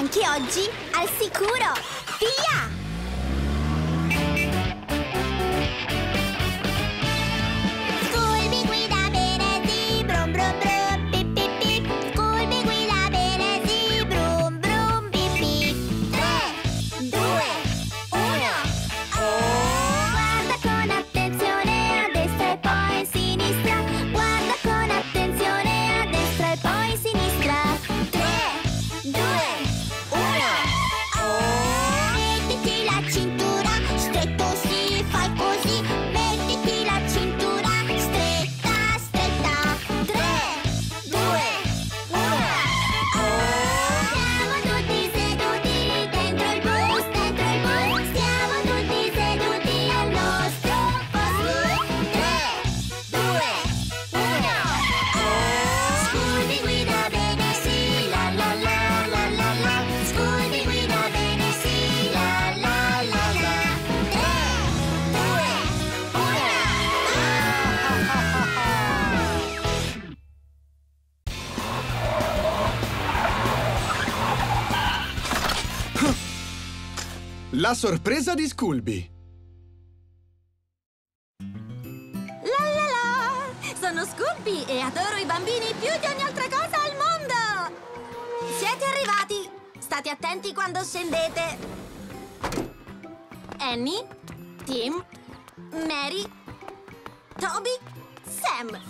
Anche oggi, al sicuro! Via! La sorpresa di Scooby. La la la! Sono Scooby e adoro i bambini più di ogni altra cosa al mondo! Siete arrivati! State attenti quando scendete! Annie, Tim, Mary, Toby, Sam!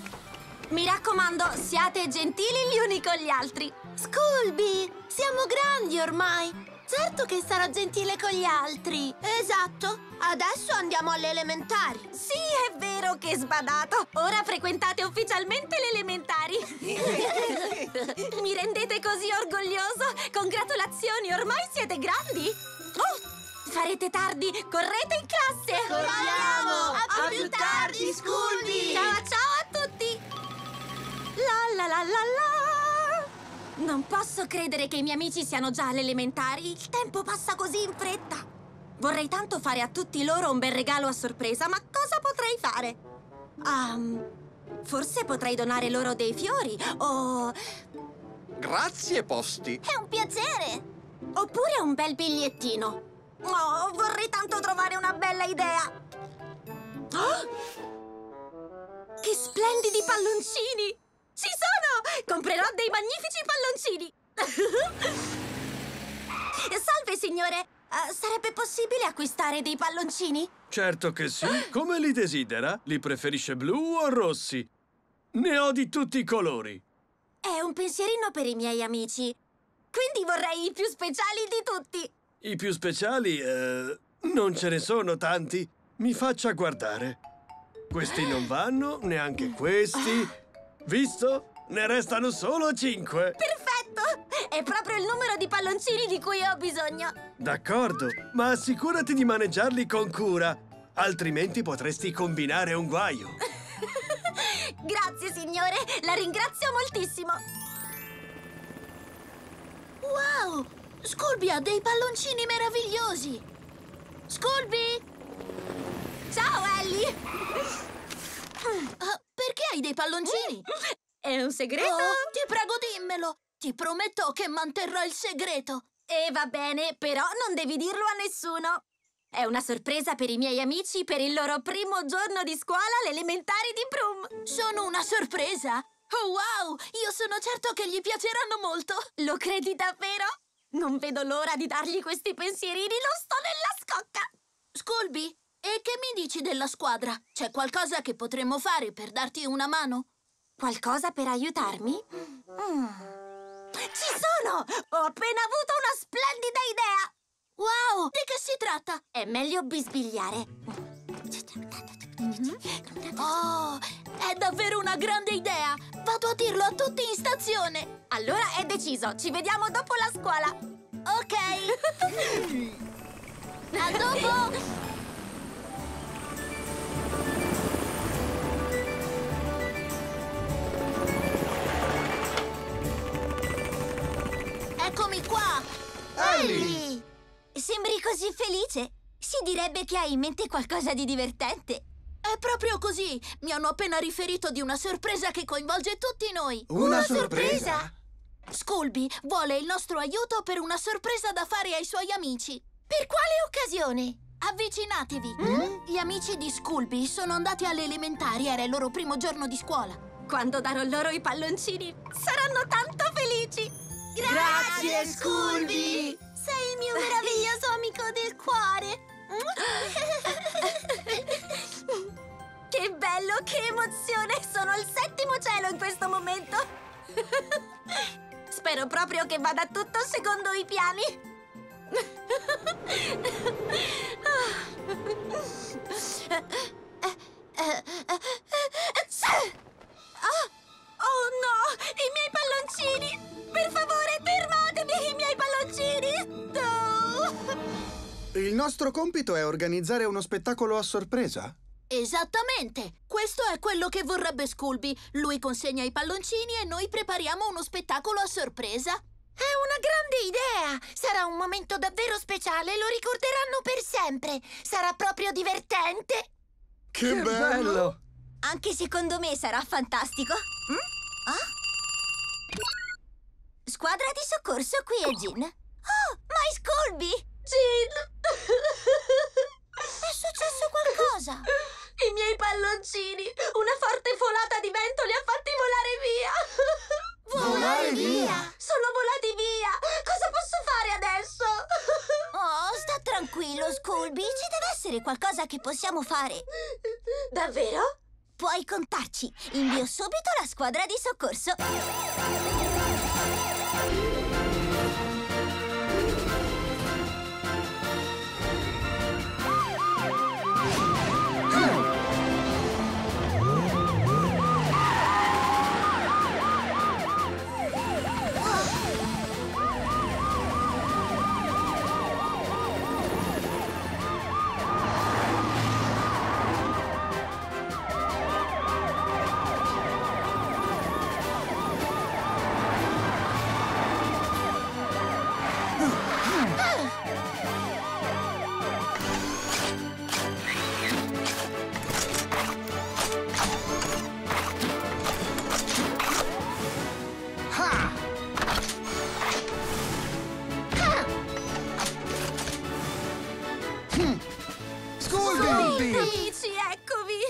Mi raccomando, siate gentili gli uni con gli altri! Scooby, siamo grandi ormai. Certo che sarò gentile con gli altri. Esatto. Adesso andiamo alle elementari. Sì, è vero che sbadato! Ora frequentate ufficialmente le elementari! Mi rendete così orgoglioso! Congratulazioni, ormai siete grandi! Oh, farete tardi, correte in classe! Corriamo! A più tardi, Scooby! Ciao ciao a tutti! La la la la la! Non posso credere che i miei amici siano già alle elementari! Il tempo passa così in fretta! Vorrei tanto fare a tutti loro un bel regalo a sorpresa, ma cosa potrei fare? Um, forse potrei donare loro dei fiori o... Grazie, Posti. È un piacere. oppure un bel bigliettino. Oh, vorrei tanto trovare una bella idea. Oh! Che splendidi palloncini! Ci sono! Comprerò dei magnifici palloncini! Salve, signore! Eh, sarebbe possibile acquistare dei palloncini? Certo che sì. Come li desidera? Li preferisce blu o rossi? Ne ho di tutti i colori. È un pensierino per i miei amici. Quindi vorrei i più speciali di tutti. I più speciali, eh, non ce ne sono tanti. Mi faccia guardare. Questi non vanno, neanche questi. Visto? Ne restano solo cinque. Perfetto! È proprio il numero di palloncini di cui ho bisogno. D'accordo, ma assicurati di maneggiarli con cura. Altrimenti potresti combinare un guaio. Grazie, signore. La ringrazio moltissimo. Wow! Scooby ha dei palloncini meravigliosi. Scooby! Ciao, Ellie. Ah, perché hai dei palloncini? È un segreto? Oh, ti prego dimmelo. Ti prometto che manterrò il segreto. E va bene, però non devi dirlo a nessuno. È una sorpresa per i miei amici per il loro primo giorno di scuola alle elementari di Prum. Sono una sorpresa? Oh wow! Io sono certo che gli piaceranno molto! Lo credi davvero? Non vedo l'ora di dargli questi pensierini, non sto nella scocca! Scooby, e che mi dici della squadra? C'è qualcosa che potremmo fare per darti una mano? Qualcosa per aiutarmi? Mm. Ci sono! Ho appena avuto una splendida idea! Wow! Di che si tratta? È meglio bisbigliare. Oh, è davvero una grande idea! Vado a dirlo a tutti in stazione! Allora è deciso, ci vediamo dopo la scuola. Ok! a dopo! Qua! Ellie! Sembri così felice. Si direbbe che hai in mente qualcosa di divertente. È proprio così! Mi hanno appena riferito di una sorpresa che coinvolge tutti noi! Una sorpresa? Scooby vuole il nostro aiuto per una sorpresa da fare ai suoi amici. Per quale occasione? Avvicinatevi. Gli amici di Scooby sono andati alle elementari, era il loro primo giorno di scuola. Quando darò loro i palloncini, saranno tanto felici! Grazie, Scooby! Sei il mio meraviglioso amico del cuore! Che bello, che emozione! Sono al settimo cielo in questo momento! Spero proprio che vada tutto secondo i piani! Nostro compito è organizzare uno spettacolo a sorpresa? Esattamente! Questo è quello che vorrebbe Scooby. Lui consegna i palloncini e noi prepariamo uno spettacolo a sorpresa. È una grande idea! Sarà un momento davvero speciale, lo ricorderanno per sempre. Sarà proprio divertente. Che, bello! Anche secondo me sarà fantastico. Mm? Ah? Squadra di soccorso, qui è Gin. Oh, ma è Scooby! Gin! È successo qualcosa? I miei palloncini! Una forte folata di vento li ha fatti volare via! Volare via? Sono volati via! Cosa posso fare adesso? Oh, sta tranquillo, Scooby. Ci deve essere qualcosa che possiamo fare. Davvero? Puoi contarci. Invio subito la squadra di soccorso. Scooby! Amici, eccovi!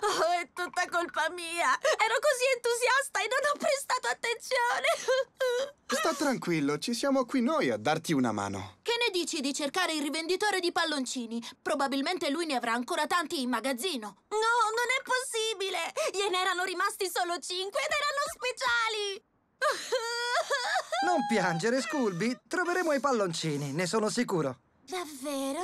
Oh, è tutta colpa mia! Ero così entusiasta e non ho prestato attenzione! Sta tranquillo, ci siamo qui noi a darti una mano. Che ne dici di cercare il rivenditore di palloncini? Probabilmente lui ne avrà ancora tanti in magazzino. No, non è possibile! Gliene erano rimasti solo cinque ed erano speciali! Non piangere, Scooby. Troveremo i palloncini, ne sono sicuro. Davvero?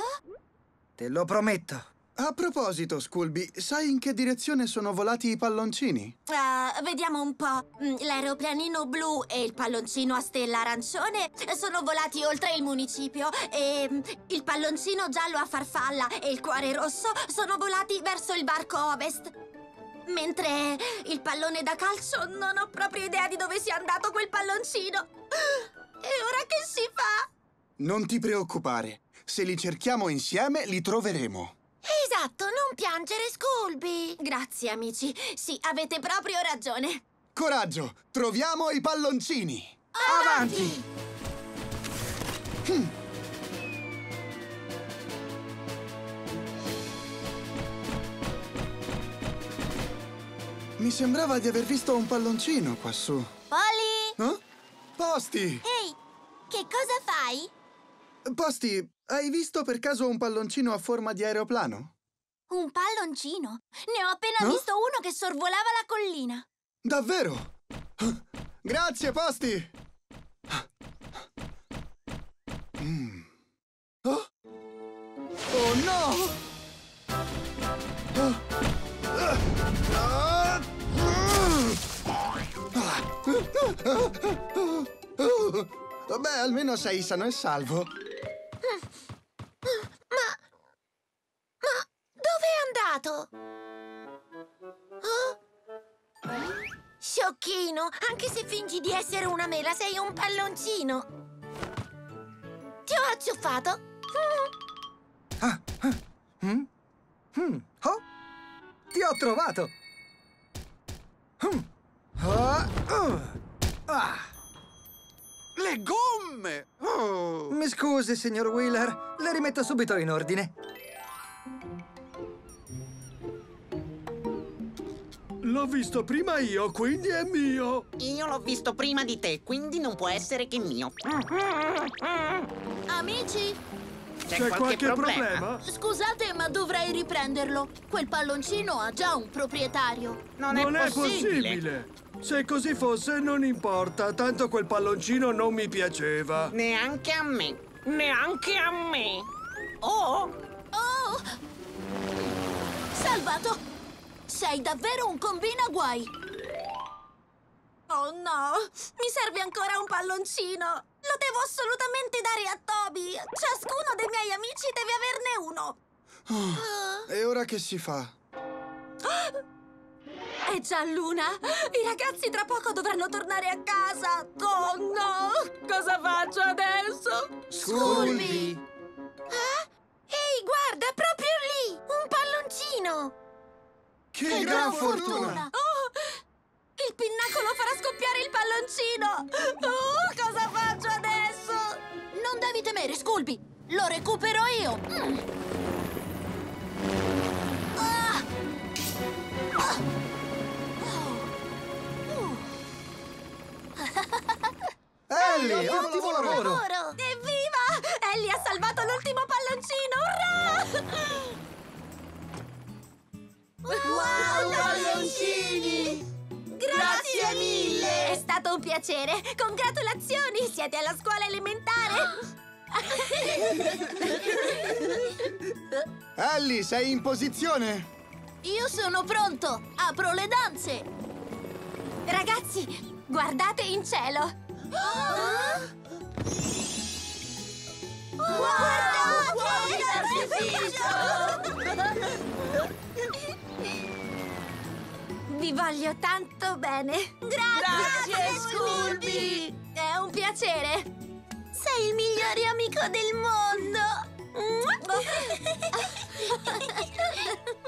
Te lo prometto. A proposito, Scooby, sai in che direzione sono volati i palloncini? Ah, vediamo un po'. Mm, L'aeroplanino blu e il palloncino a stella arancione sono volati oltre il municipio e mm, il palloncino giallo a farfalla e il cuore rosso sono volati verso il barco ovest. Mentre il pallone da calcio non ho proprio idea di dove sia andato quel palloncino. E ora che si fa? Non ti preoccupare. Se li cerchiamo insieme, li troveremo. Esatto, non piangere, Scooby. Grazie, amici. Sì, avete proprio ragione. Coraggio, troviamo i palloncini! Avanti! Mi sembrava di aver visto un palloncino quassù. Polly! Eh? Posti! Ehi, che cosa fai? Posti, hai visto per caso un palloncino a forma di aeroplano? Un palloncino? Ne ho appena No? visto uno che sorvolava la collina. Davvero? Grazie, Posti! Mm. Oh? Oh, no! Oh. Beh, almeno sei sano e salvo. Andato? Oh? Sciocchino, anche se fingi di essere una mela, sei un palloncino. Ti ho acciuffato? Ah, ah, mm, mm, oh, ti ho trovato! Mm, ah, uh, ah. Le gomme! Oh. Mi scusi, signor Wheeler. Le rimetto subito in ordine. L'ho visto prima io, quindi è mio. Io l'ho visto prima di te, quindi non può essere che mio. Amici, C'è, qualche, problema? scusate, ma dovrei riprenderlo. Quel palloncino ha già un proprietario. Non, è, possibile. possibile. Se così fosse, non importa, tanto quel palloncino non mi piaceva. Neanche a me. Neanche a me. Oh, Oh! Salvato! Sei davvero un combina guai! Oh no, mi serve ancora un palloncino. Lo devo assolutamente dare a Toby. Ciascuno dei miei amici deve averne uno. E ora che si fa? È già l'una. I ragazzi tra poco dovranno tornare a casa. Oh no, cosa faccio adesso? Scurvi! Ehi, guarda, proprio lì! Un palloncino! Che, Che gran gran fortuna! fortuna! Oh, il pinnacolo farà scoppiare il palloncino. Oh, cosa faccio adesso? Non devi temere, Scooby! Lo recupero io! Mm. Ah! Ah! Oh. Ellie, ottimo lavoro! Oro! Evviva! Ellie ha salvato l'ultimo palloncino! Urrà! Palloncini! Grazie mille! È stato un piacere! Congratulazioni! Siete alla scuola elementare! Ellie, sei in posizione? Io sono pronto! Apro le danze! Ragazzi, guardate in cielo! Vi voglio tanto bene. Grazie, Grazie Scooby! È un piacere. Sei il migliore amico del mondo.